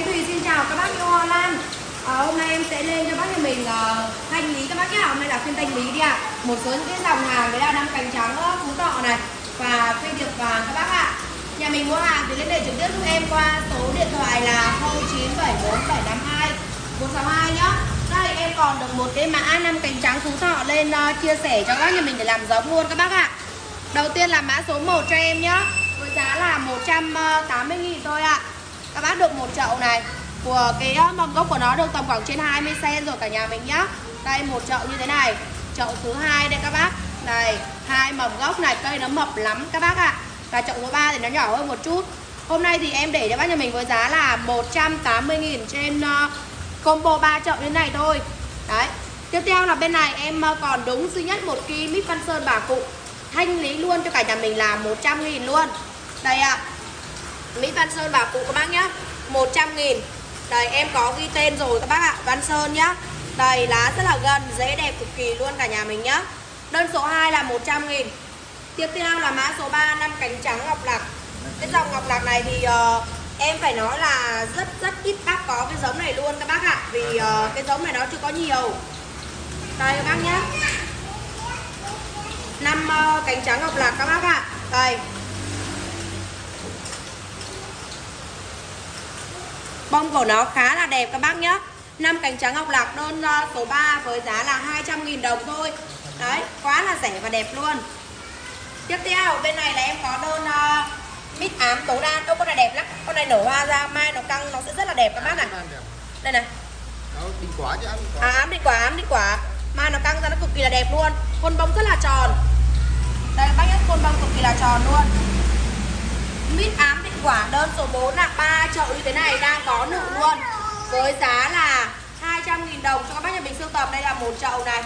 Em Thùy xin chào các bác yêu Hoa Lan. À, Hôm nay em sẽ lên cho bác nhà mình uh, thanh lý các bác nhá. Hôm nay là phiên thanh lý đi ạ. Một số những cái dòng hàng đấy là đăng cành trắng ờ, phú thọ này Và phi điệp vàng các bác ạ. Nhà mình mua hàng thì liên hệ trực tiếp giúp em qua số điện thoại là 0974 162 nhá. Đây em còn được một cái mã năm cành trắng phú thọ lên uh, chia sẻ cho các bác nhà mình để làm giống luôn các bác ạ. Đầu tiên là mã số 1 cho em nhá. Với giá là 180 nghìn thôi ạ các bác được một chậu này. Của cái ờ, mầm gốc của nó được tầm khoảng trên 20 cm rồi cả nhà mình nhá. Đây một chậu như thế này. Chậu thứ hai đây các bác. Này hai mầm gốc này cây nó mập lắm các bác ạ. À. và chậu số 3 thì nó nhỏ hơn một chút. Hôm nay thì em để cho bác nhà mình với giá là 180.000 trên uh, combo 3 chậu như thế này thôi. Đấy. Tiếp theo là bên này em ờ, còn đúng duy nhất một ký mít văn sơn bà cụ. Thanh lý luôn cho cả nhà mình là 100.000 luôn. Đây ạ. à, Mỹ Văn Sơn bảo cụ các bác nhá 100 nghìn. Đây em có ghi tên rồi các bác ạ Văn Sơn nhá. Đây lá rất là gần Dễ đẹp cực kỳ luôn cả nhà mình nhá. Đơn số 2 là 100 nghìn. Tiếp theo là mã số 3 năm cánh trắng ngọc lạc. Cái dòng ngọc lạc này thì uh, Em phải nói là rất rất ít bác có cái giống này luôn các bác ạ Vì uh, cái giống này nó chưa có nhiều. Đây các bác nhá. Năm uh, cánh trắng ngọc lạc các bác ạ. Đây Bông của nó khá là đẹp các bác nhé năm cánh trắng ngọc lạc đơn uh, số 3 với giá là 200.000 đồng thôi. Đấy, quá là rẻ và đẹp luôn. Tiếp theo, bên này là em có đơn uh, mít ám tố đan Ô, con này đẹp lắm Con này nở hoa ra, mai nó căng, nó sẽ rất là đẹp các bác này. Đây này. Định quả chứ À, ám định quả, ám định quả Mai nó căng ra nó cực kỳ là đẹp luôn. Khuôn bông rất là tròn. Đây các bác nhé, khuôn bông cực kỳ là tròn luôn Mít ám định quả đơn số 4 là 3 chậu như thế này đang có nụ luôn. Với giá là 200.000 đồng cho các bác nhà mình sưu tầm. Đây là một chậu này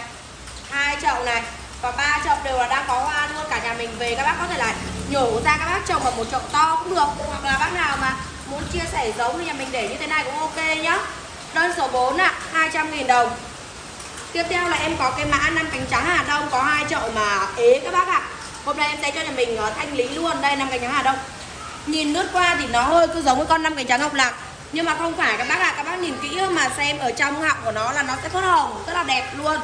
hai chậu này Và ba chậu đều là đang có hoa luôn. Cả nhà mình về các bác có thể là nhổ ra các bác trồng ở một chậu to cũng được. Hoặc là bác nào mà muốn chia sẻ giống thì nhà mình để như thế này cũng ok nhá. Đơn số 4 ạ, à, 200.000 đồng. Tiếp theo là em có cái mã năm cánh trắng Hà Đông Có hai chậu mà ế các bác ạ. À. Hôm nay em sẽ cho nhà mình ờ, thanh lý luôn. Đây năm cánh trắng Hà Đông. Nhìn lướt qua thì nó hơi cứ giống với con năm cánh trắng ngọc lạc. Nhưng mà không phải các bác ạ à, Các bác nhìn kỹ mà xem ở trong họng của nó là nó sẽ phớt hồng Rất là đẹp luôn.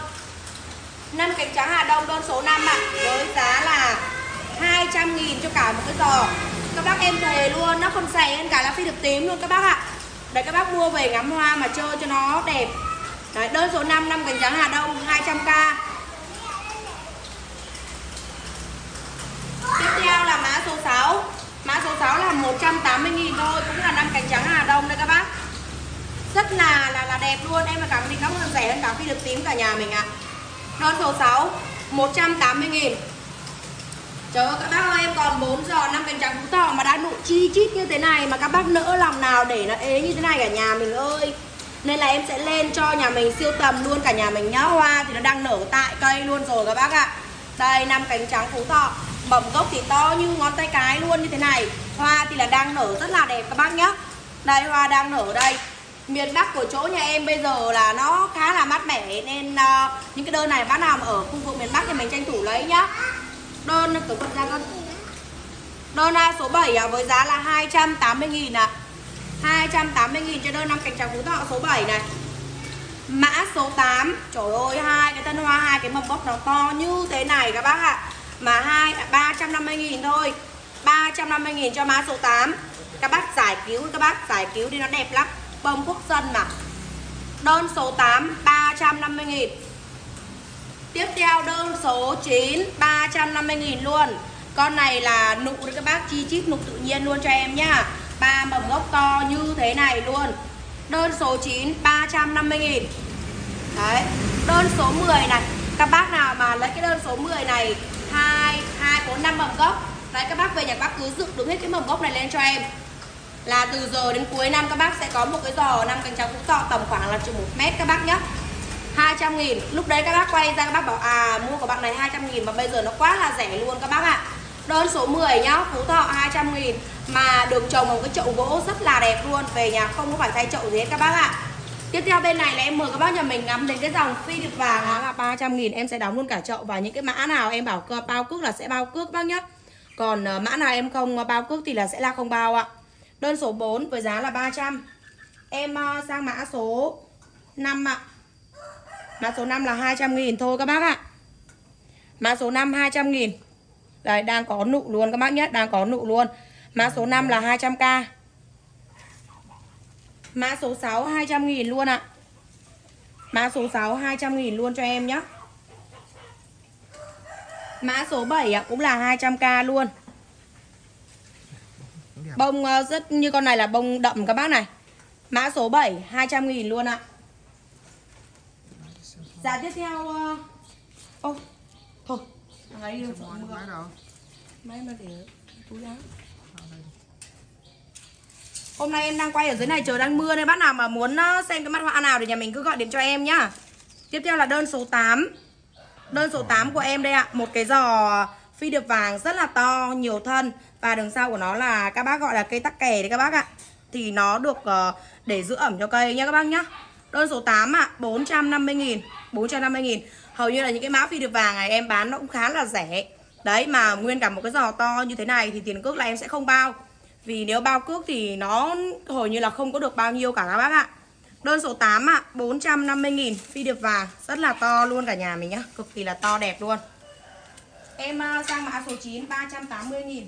Năm cánh trắng Hà Đông đơn số 5 ạ à, Với giá là 200 nghìn cho cả một cái giò. Các bác em thề luôn Nó còn xẻ hơn cả là phi được tím luôn các bác ạ. À. Để các bác mua về ngắm hoa mà chơi cho nó đẹp. Đấy, đơn số 5 năm cánh trắng Hà Đông 200k Tiếp theo là mã số 6 Mã số 6 là 180 nghìn thôi, Cũng là năm cánh trắng Hà Đông đây các bác. Rất là là là đẹp luôn. Em mà cảm thấy nó còn rẻ hơn cả phi được tím cả nhà mình ạ. À. Đơn số 6 180 nghìn. Trời ơi, các bác ơi, em còn 4 giờ năm cánh trắng phú thọ mà đã nụ chi chít như thế này Mà các bác nỡ lòng nào để nó ế như thế này cả nhà mình ơi. Nên là em sẽ lên cho nhà mình siêu tầm luôn cả nhà mình nhá. Hoa thì nó đang nở tại cây luôn rồi các bác ạ. Đây, năm cánh trắng phú thọ. Mầm gốc thì to như ngón tay cái luôn như thế này. Hoa thì là đang nở rất là đẹp các bác nhá. Đây hoa đang nở đây. Miền Bắc của chỗ nhà em bây giờ là nó khá là mát mẻ Nên uh, những cái đơn này bác nào ở khu vực miền Bắc thì mình tranh thủ lấy nhá. Đơn cẩn thận ra con. Đơn A số 7 à, với giá là 280 nghìn ạ. à. 280 nghìn cho đơn năm cành trà phú thọ số 7 này. Mã số 8 Trời ơi hai cái thân hoa hai cái mầm gốc nó to như thế này các bác ạ. à mà hai à, 350 000 thôi. 350 000 cho mã số 8 các bác giải cứu, các bác giải cứu đi, nó đẹp lắm. Bông quốc dân mà. Đơn số 8 350 000 tiếp theo đơn số 9 350 000 luôn. Con này là nụ đấy, các bác chi chít nụ tự nhiên luôn cho em nhá. Ba mầm gốc to như thế này luôn. Đơn số 9 350 000 đấy. Đơn số 10 này. Các bác nào mà lấy cái đơn số 10 này 2, 2, 4, 5 mầm gốc. Đấy các bác về nhà các bác cứ dựng được hết cái mầm gốc này lên cho em. Là từ giờ đến cuối năm các bác sẽ có một cái giò năm cành trắng phú thọ tầm khoảng là chừng 1 mét các bác nhé 200 nghìn. Lúc đấy các bác quay ra các bác bảo à mua của bạn này 200 nghìn Mà bây giờ nó quá là rẻ luôn các bác ạ. Đơn số 10 nhá Phú Thọ 200 nghìn. Mà được trồng một cái chậu gỗ rất là đẹp luôn Về nhà không có phải thay chậu gì hết các bác ạ. Tiếp theo bên này là em mời các bác nhà mình ngắm đến cái dòng phi điệp vàng đó là 300 nghìn Em sẽ đóng luôn cả chậu và những cái mã nào em bảo bao cước là sẽ bao cước, bác nhá. Còn ờ, mã nào em không ờ, bao cước thì là sẽ là không bao ạ. Đơn số 4 với giá là 300 Em ờ, sang mã số 5 ạ. Mã số 5 là 200 nghìn. Thôi các bác ạ. Mã số 5 200 nghìn. Đấy đang có nụ luôn các bác nhé Đang có nụ luôn. Mã số 5 là 200k Mã số 6 200 nghìn luôn ạ. Mã số 6 200 nghìn luôn cho em nhé Mã số 7 ạ cũng là 200k luôn. Bông ờ, rất như con này là bông đậm các bác này. Mã số 7 200 nghìn luôn ạ. Dạ tiếp theo uh... Ô Thôi. Thằng ấy đi Máy đâu? Máy mà để túi áo Hôm nay em đang quay ở dưới này trời đang mưa nên bác nào mà muốn ờ, xem cái mắt họa nào thì nhà mình cứ gọi điện cho em nhá. Tiếp theo là đơn số 8. Đơn số 8 của em đây ạ, một cái giò phi điệp vàng rất là to, nhiều thân và đường sau của nó là các bác gọi là cây tắc kè đấy các bác ạ. Thì nó được ờ, để giữ ẩm cho cây nhá các bác nhá. Đơn số 8 ạ, 450 000 450 000 Hầu như là những cái mã phi điệp vàng này em bán nó cũng khá là rẻ. Đấy mà nguyên cả một cái giò to như thế này thì tiền cước là em sẽ không bao. Vì nếu bao cước thì nó hầu như là không có được bao nhiêu cả các bác ạ. Đơn số 8 ạ, à, 450 nghìn Phi điệp vàng, rất là to luôn cả nhà mình nhá Cực kỳ là to đẹp luôn. Em à, sang mã số 9, 380 nghìn.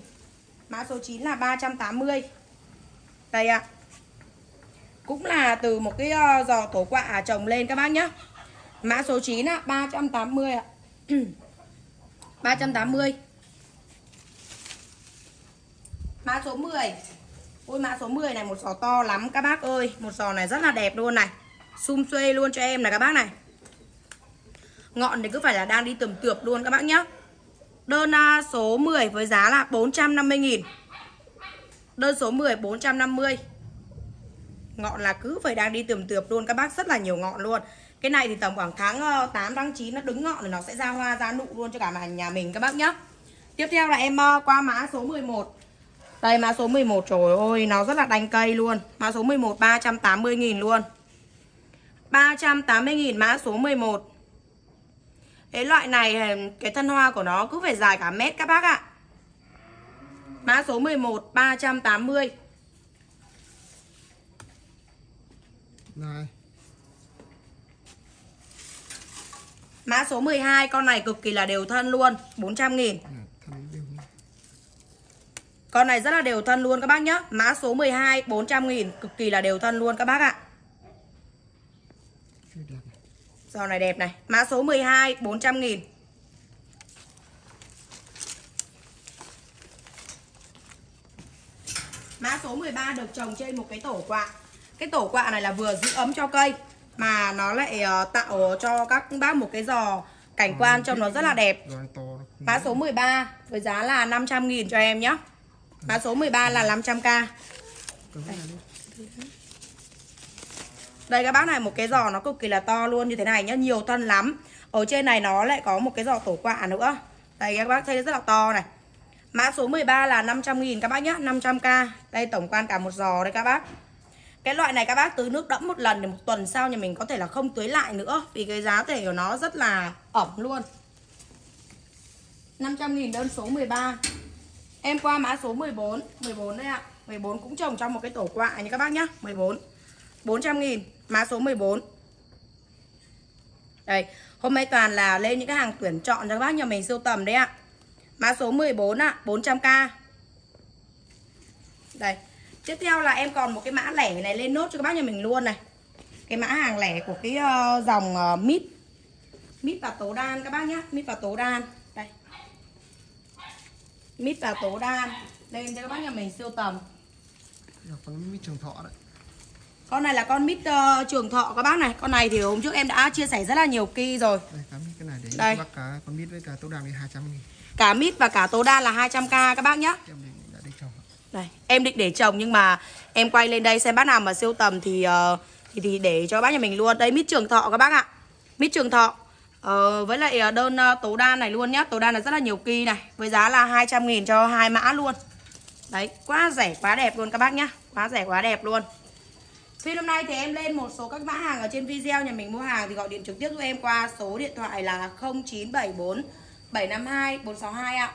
Mã số 9 là 380 Đây ạ. À. Cũng là từ một cái ờ, giò tổ quạ trồng lên các bác nhá. Mã số 9 ạ, à, 380 ạ. à. 380 Mã số 10 Ôi mã số 10 này một giò to lắm các bác ơi. Một giò này rất là đẹp luôn này. Xum xuê luôn cho em này các bác này. Ngọn thì cứ phải là đang đi tầm tượp luôn các bác nhá. Đơn à, số 10 với giá là 450 nghìn. Đơn số 10 450 Ngọn là cứ phải đang đi tầm tượp luôn Các bác rất là nhiều ngọn luôn. Cái này thì tầm khoảng tháng ờ, 8 tháng 9 Nó đứng ngọn thì nó sẽ ra hoa ra nụ luôn cho cả nhà mình các bác nhá. Tiếp theo là em uh, qua mã số 11 đây mã số 11 trời ơi Nó rất là đanh cây luôn. Mã số 11 380.000 luôn. 380.000 mã số 11 Cái loại này Cái thân hoa của nó cứ phải dài cả mét các bác ạ. Mã số 11 380 Này. Mã số 12 Con này cực kỳ là đều thân luôn 400 nghìn con này rất là đều thân luôn các bác nhé Mã số 12 400 nghìn. Cực kỳ là đều thân luôn các bác ạ. Giò này đẹp này. Mã số 12 400 nghìn. Mã số 13 được trồng trên một cái tổ quạ. Cái tổ quạ này là vừa giữ ấm cho cây Mà nó lại uh, tạo cho các bác một cái giò cảnh quan trông nó rất là đẹp. Mã số 13 với giá là 500 nghìn cho em nhé Mã số 13 là 500k đây. đây, các bác này, một cái giò nó cực kỳ là to luôn, như thế này nhá, Nhiều thân lắm. Ở trên này nó lại có một cái giò tổ quạ nữa. Đây, các bác thấy rất là to này. Mã số 13 là 500 nghìn, các bác nhá 500k Đây, tổng quan cả một giò đây các bác. Cái loại này các bác tưới nước đẫm một lần thì một tuần sau nhà mình có thể là không tưới lại nữa, Vì cái giá thể của nó rất là ẩm luôn. 500 nghìn đơn số 13 Em qua mã số 14 14 đây ạ. 14 cũng trồng trong một cái tổ quạ nha các bác nhá. 14 400 nghìn Mã số 14 Đây Hôm nay toàn là lên những cái hàng tuyển chọn cho các bác nhà mình siêu tầm đấy ạ. Mã số 14 ạ 400k Đây Tiếp theo là em còn một cái mã lẻ này lên nốt cho các bác nhà mình luôn này. Cái mã hàng lẻ của cái uh, dòng uh, mít. Mít và tố đan các bác nhá Mít và tố đan mít và tố đan. Lên cho các bác nhà mình siêu tầm. Con mít trường thọ đấy. Con này là con mít uh, trường thọ các bác này. Con này thì hôm trước em đã chia sẻ rất là nhiều kỳ rồi. Đây cá mít cái này đấy đây. bác cá con mít với cả tố đan thì 200 nghìn. Cả mít và cả tố đan là 200k các bác nhé em định để trồng đây em định để trồng nhưng mà em quay lên đây xem bác nào mà siêu tầm thì uh, thì, thì để cho bác nhà mình luôn. Đây mít trường thọ các bác ạ. Mít trường thọ Ờ, với lại ờ, đơn ờ, tố đan này luôn nhá. Tố đan là rất là nhiều kỳ này Với giá là 200 nghìn cho hai mã luôn. Đấy, quá rẻ, quá đẹp luôn các bác nhá. Quá rẻ, quá đẹp luôn. Phiên hôm nay thì em lên một số các mã hàng ở trên video. Nhà mình mua hàng Thì gọi điện trực tiếp giúp em qua số điện thoại là 0974 752 462 ạ.